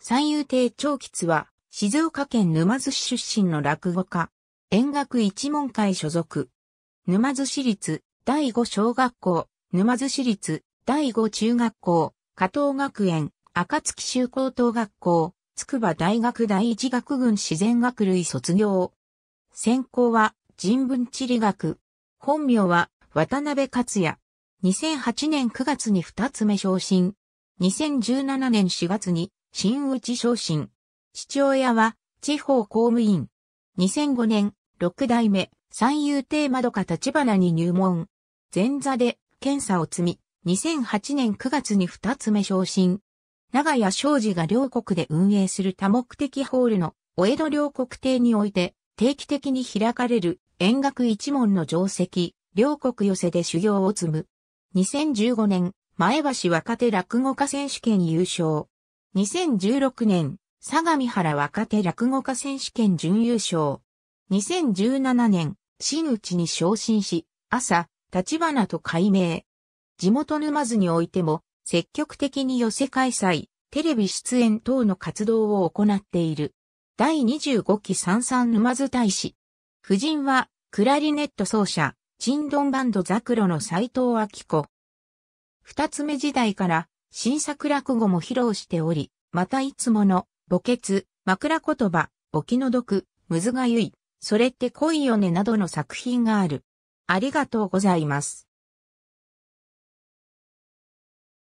三遊亭長吉は、静岡県沼津市出身の落語家。演楽一門会所属。沼津市立第五小学校、沼津市立第五中学校、加藤学園、暁修高等学校、筑波大学第一学群自然学類卒業。専攻は人文地理学。本名は渡辺克也。2008年9月に二つ目昇進。2017年4月に新内昇進。父親は地方公務員。2005年、六代目、三遊亭窓か立花に入門。前座で検査を積み、2008年9月に二つ目昇進。長屋商事が両国で運営する多目的ホールのお江戸両国亭において定期的に開かれる演楽一門の定石、両国寄せで修行を積む。2015年、前橋若手落語家選手権優勝。2016年、相模原若手落語家選手権準優勝。2017年、新内に昇進し、朝、立花と改名。地元沼津においても、積極的に寄せ開催、テレビ出演等の活動を行っている。第25期三三沼津大使。夫人は、クラリネット奏者、チンドンバンドザクロの斎藤明子。二つ目時代から新作落語も披露しており、またいつもの墓穴、枕言葉、お気の毒、むずがゆい、それって恋よねなどの作品がある。ありがとうございます。